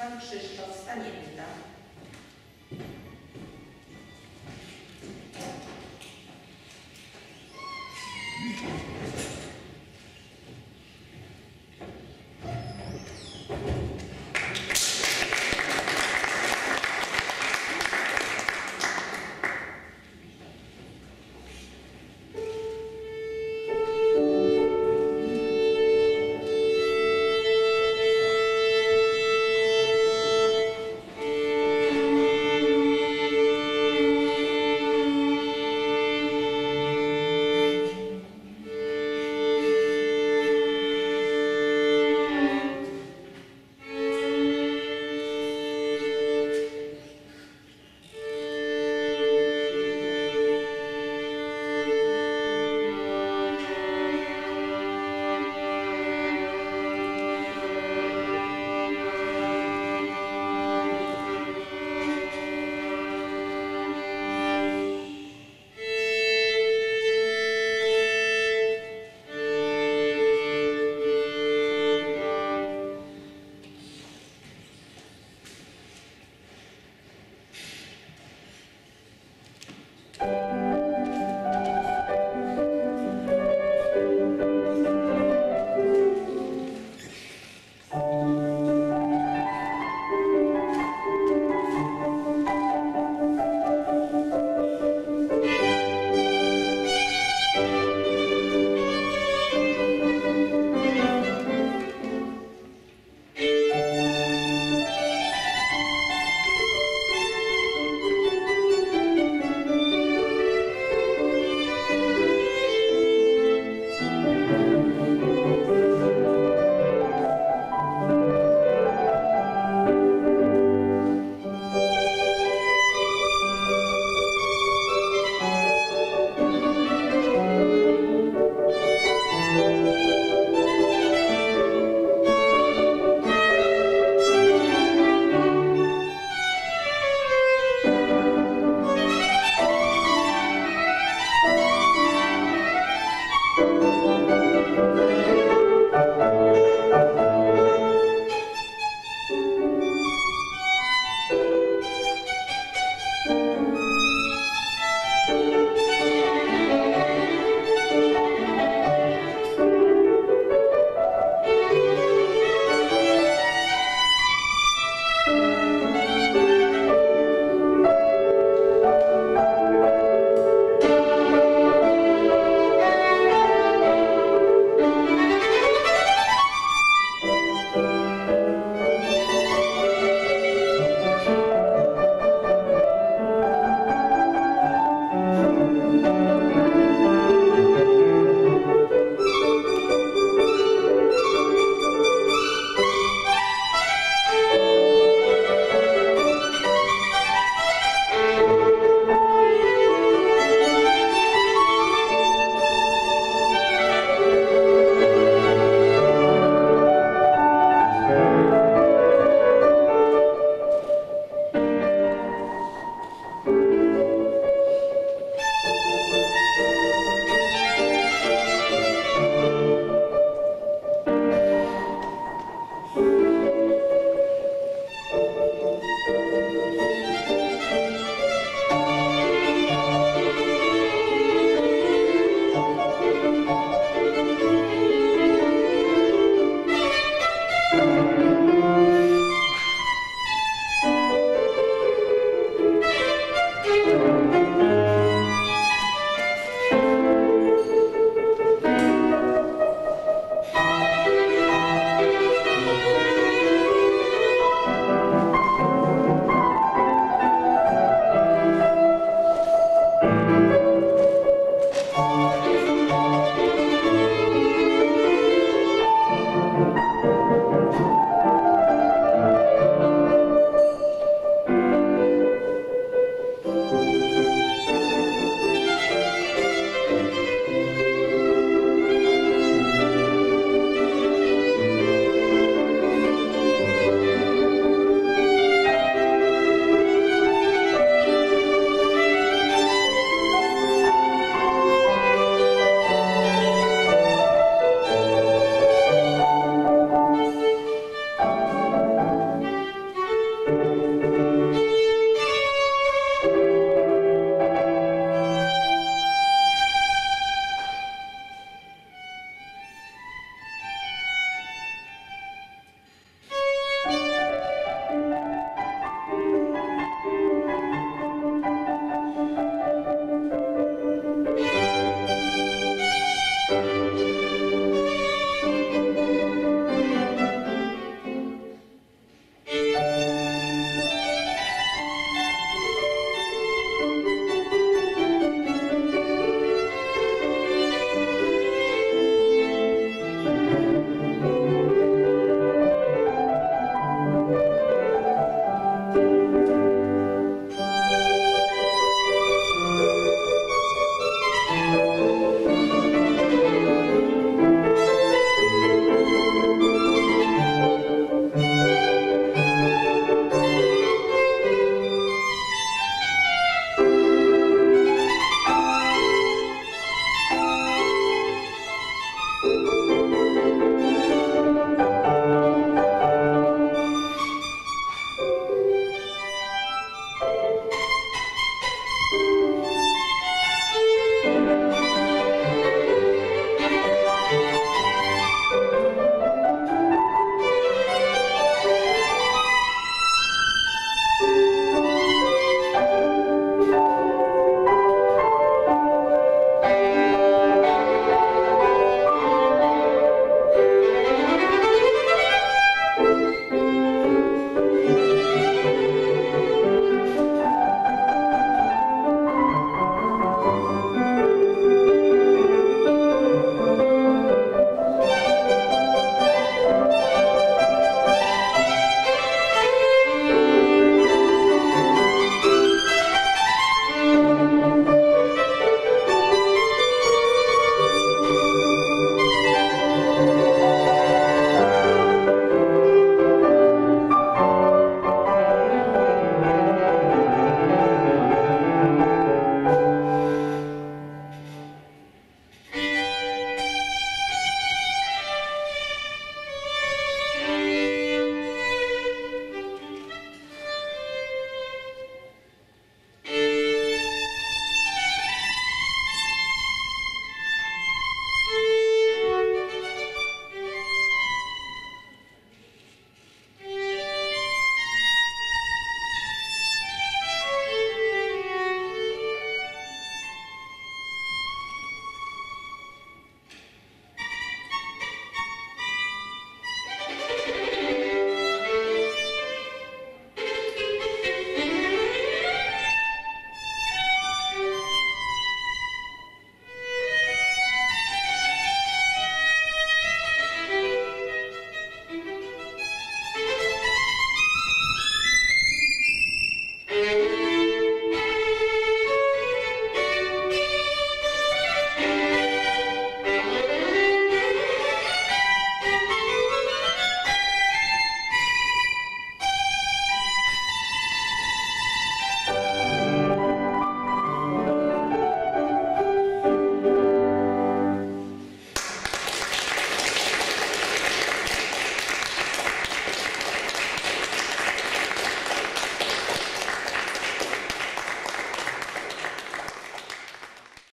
Pan Krzysztof Staniewita.